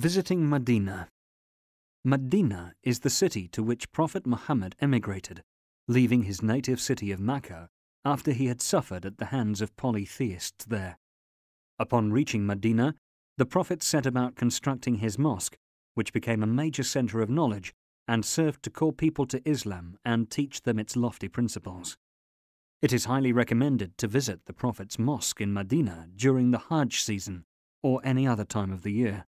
Visiting Medina. Medina is the city to which Prophet Muhammad emigrated, leaving his native city of Mecca after he had suffered at the hands of polytheists there. Upon reaching Medina, the Prophet set about constructing his mosque, which became a major center of knowledge and served to call people to Islam and teach them its lofty principles. It is highly recommended to visit the Prophet's mosque in Medina during the Hajj season or any other time of the year.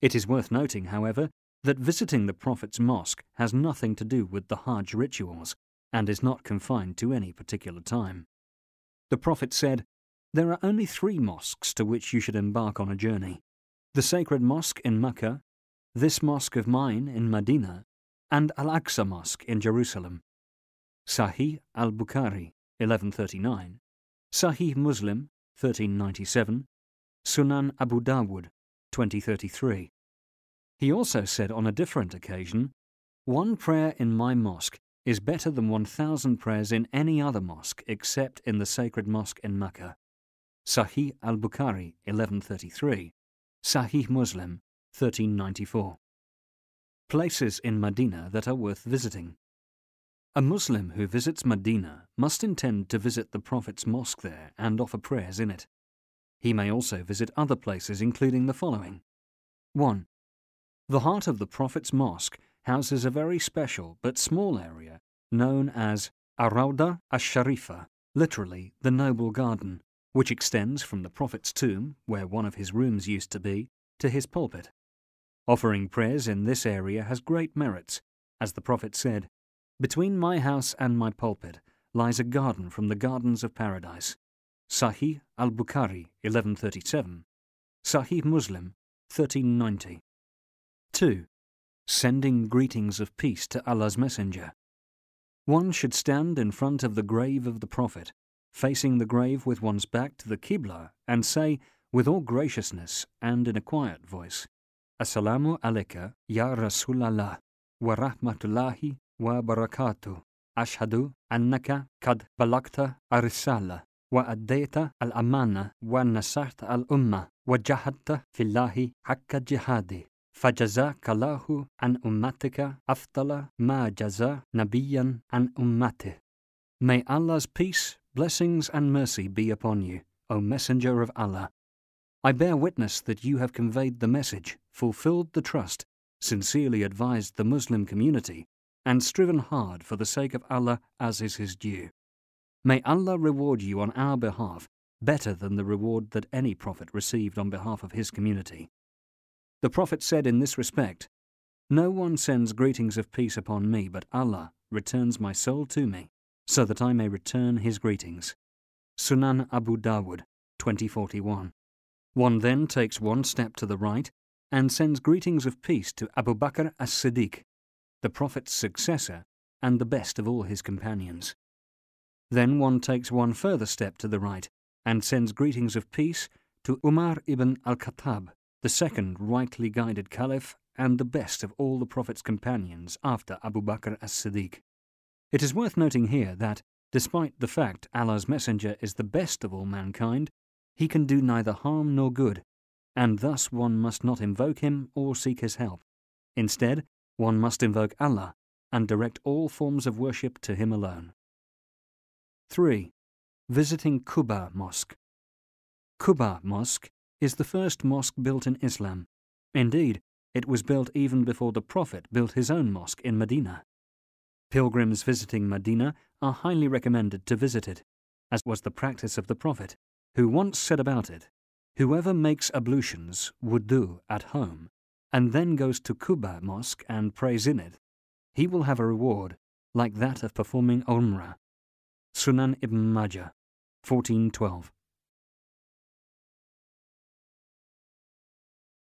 It is worth noting, however, that visiting the Prophet's mosque has nothing to do with the Hajj rituals and is not confined to any particular time. The Prophet said, There are only three mosques to which you should embark on a journey the sacred mosque in Mecca, this mosque of mine in Medina, and Al Aqsa Mosque in Jerusalem. Sahih al Bukhari, 1139, Sahih Muslim, 1397, Sunan Abu Dawud, 2033. He also said on a different occasion, One prayer in my mosque is better than 1,000 prayers in any other mosque except in the sacred mosque in Mecca. Sahih al Bukhari, 1133, Sahih Muslim, 1394. Places in Medina that are worth visiting. A Muslim who visits Medina must intend to visit the Prophet's mosque there and offer prayers in it. He may also visit other places, including the following 1. The heart of the Prophet's mosque houses a very special but small area known as Arauda ash-Sharifa, literally the noble garden, which extends from the Prophet's tomb, where one of his rooms used to be, to his pulpit. Offering prayers in this area has great merits, as the Prophet said, Between my house and my pulpit lies a garden from the gardens of paradise. Sahih al Bukhari, 1137, Sahih Muslim, 1390. 2. Sending greetings of peace to Allah's Messenger. One should stand in front of the grave of the Prophet, facing the grave with one's back to the Qibla, and say, with all graciousness and in a quiet voice, Assalamu alayka ya Rasulallah wa rahmatullahi wa barakatuh. Ashhadu annaka kad balagta arisala wa addayta al-amana wa nasarta al-umma wa jahadta fillahi hakka jihadi. فجزاك الله عن أمتك أفضل ما جزا نبيا عن أمته. May Allah's peace, blessings and mercy be upon you, O Messenger of Allah. I bear witness that you have conveyed the message, fulfilled the trust, sincerely advised the Muslim community, and striven hard for the sake of Allah as is his due. May Allah reward you on our behalf better than the reward that any prophet received on behalf of his community. The Prophet said in this respect, No one sends greetings of peace upon me, but Allah returns my soul to me, so that I may return his greetings. Sunan Abu Dawud, 2041. One then takes one step to the right and sends greetings of peace to Abu Bakr as Siddiq, the Prophet's successor and the best of all his companions. Then one takes one further step to the right and sends greetings of peace to Umar ibn al Khattab, the second rightly guided caliph and the best of all the Prophet's companions after Abu Bakr as Siddiq. It is worth noting here that, despite the fact Allah's Messenger is the best of all mankind, he can do neither harm nor good, and thus one must not invoke him or seek his help. Instead, one must invoke Allah and direct all forms of worship to him alone. 3. Visiting Quba Mosque. Quba Mosque is the first mosque built in Islam. Indeed, it was built even before the Prophet built his own mosque in Medina. Pilgrims visiting Medina are highly recommended to visit it, as was the practice of the Prophet, who once said about it, Whoever makes ablutions, wudu, at home, and then goes to Quba Mosque and prays in it, he will have a reward like that of performing Umrah. Sunan ibn Majah, 1412.